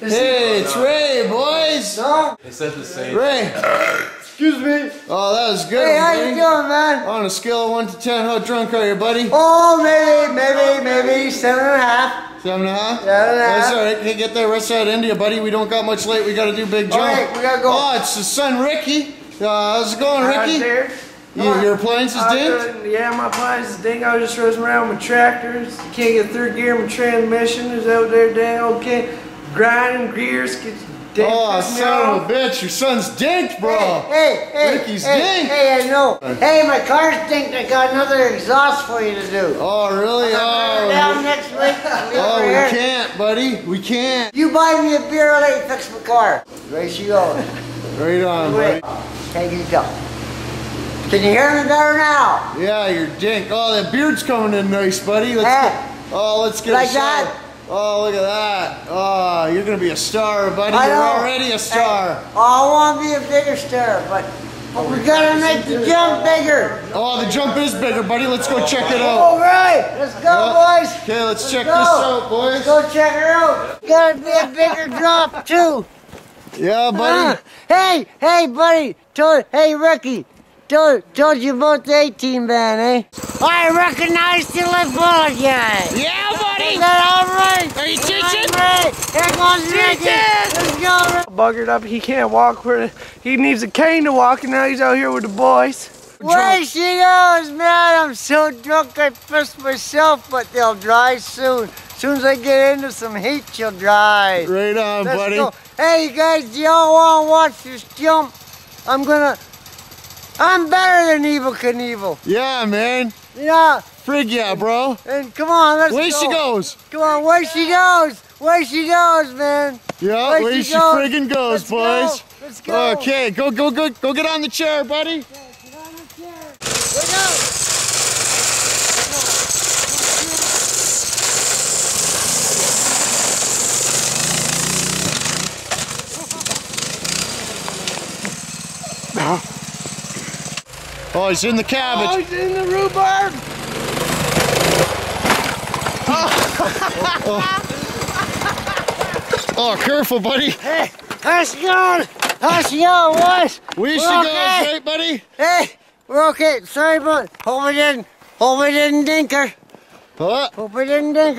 Hey, it's Ray, boys. No? They said the same. Ray. Excuse me. Oh, that was good. Hey, how buddy. you doing, man? On a scale of one to ten, how drunk are you, buddy? Oh, maybe, maybe, maybe seven and a half. Seven and a half. Seven and a That's all right. Okay, get that rest side India, buddy. We don't got much late. We got to do big jump. All right, we gotta go. Oh, it's the son, Ricky. Uh, how's it going, Ricky? there. You, your appliance is I dinked? Yeah, my appliance is ding. I was just racing around with tractors. Can't get third gear. My transmission is out there. Dang, okay. Grinding gears. Gets dang, Oh, son of a bitch. Your son's dinked, bro. Hey, hey, Ricky's hey, ding. hey, I know. Hey, my car's dinked. I got another exhaust for you to do. Oh, really? I'm oh. down Oh, next week. Oh, we here. can't, buddy. We can't. You buy me a beer, I'll let you fix my car. There you goes. Right on, buddy. Take it go. Can you hear me better now? Yeah, you're dink. Oh, that beard's coming in nice, buddy. Let's Hey. get, oh, let's get Like a shot. that? Oh, look at that. Oh, you're gonna be a star, buddy. I You're know. already a star. Hey, oh, I want to be a bigger star, but, but we gotta make the jump bigger. Oh, the jump is bigger, buddy. Let's go check it out. All right, let's go, Yeah. boys. Okay, let's Let's check go. this out, boys. Let's go check her out. Gotta be a bigger drop too. Yeah, Uh, buddy. hey, hey, buddy. Told, hey, Ricky. Told, told you about the 18 band, eh? I recognize the bullet guy. Yeah, buddy. Is that all right? Are you All teaching? Here goes Ricky. Let's go, Buggered up. He can't walk. Where he needs a cane to walk, and now he's out here with the boys. Where she goes, man. I'm so drunk I pissed myself, but they'll dry soon. Soon as I get into some heat, she'll dry. Right on, Let's buddy. go. Hey, you guys, y'all want to watch this jump? I'm gonna. I'm better than Evel Knievel. Yeah, man. Yeah, Frig yeah, bro. and come on, let's Way go. she goes. Come on, where she goes. Where she goes, man. Yeah, where, way she she goes. friggin' goes, Let's boys. Go. Let's go. Okay, go, go, go, go get on the chair, buddy. Get on the chair. Look out. Oh, he's in the cabbage. Oh, he's in the rhubarb. Oh, oh careful, buddy. Hey, how's she going? How's she going, boys? We should go, okay. right, buddy? Hey, we're okay. Sorry, but hope we didn't. Hope we didn't dink her. Huh? Hope we didn't dink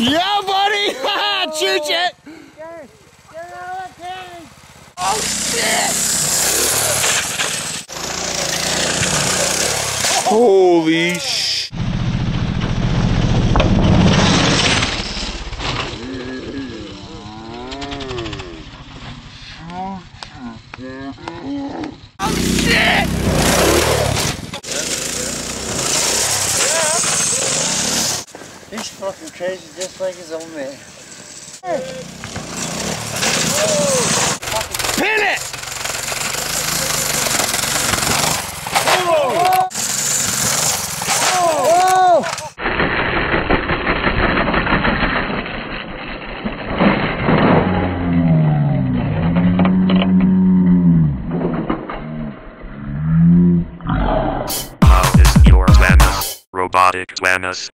Yeah, buddy. Shoot it. Get, get out of the cage. Holy sh! Oh, He's fucking crazy just like his own man. Pin it! Oh! How is your Thanos? Robotic Thanos.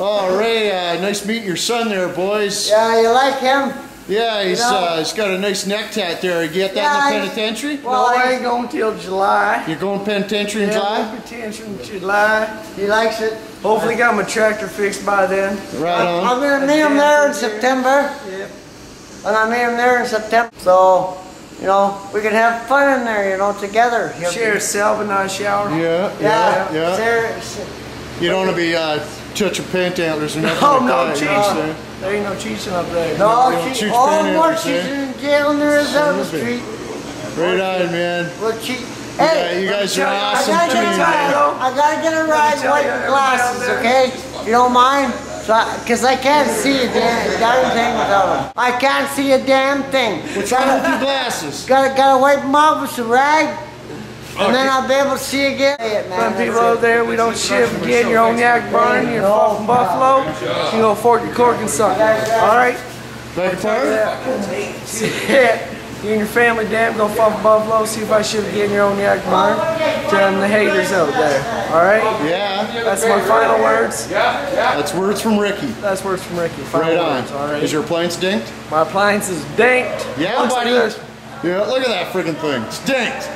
Oh, Ray, uh, nice meeting your son there, boys. Yeah, you like him? Yeah, he's You know- uh, he's got a nice neck tat there. You get that Yeah, in the penitentiary? Well, no, I I- ain't going till July. You're going penitentiary in Yeah, July? Potential July. He likes it. Hopefully, got my tractor fixed by then. Right on. I'm gonna meet him there in September. Yep. And I meet him there in September. So, you know, we can have fun in there, you know, together. He'll be- Share a cell but not a shower. Yeah, Yeah, yeah, yeah. Sarah- You don't want to be uh, touching pant antlers or nothing Oh, like no that. you know cheating. saying? There ain't no cheating up there. No, you don't she, cheat oh, Spaniards, more cheating in jail than there is out the Son of street. Right on, man. We'll cheat. Yeah, Hey, you guys are tell you, I I awesome gotta, too, get a tell man. ride, I gotta get a ride tell white you, glasses, okay? You don't mind? So, I, Cause I can't see a damn, damn thing without them. I can't see a damn thing. What's wrong with your glasses? Gotta, gotta wipe them off with some rag, and then I'll be able to see you again. Say it, Some people it. out there, we don't shit. If you get in your own yak barn, you're from Buffalo, you can go fork your cork and suck. All right? Beg your pardon? Yeah. You and your family, damn, go fuck Buffalo. See if I should get in your own yak barn. Tell them the haters out there. All right? Yeah, That's my final words. Yeah. yeah. That's words from Ricky. That's words from Ricky. Final Right on. words. All right. Is your plane stinked? My appliance is dinked. Yeah, Looks buddy. this. Yeah, look at that freaking thing. Stinked.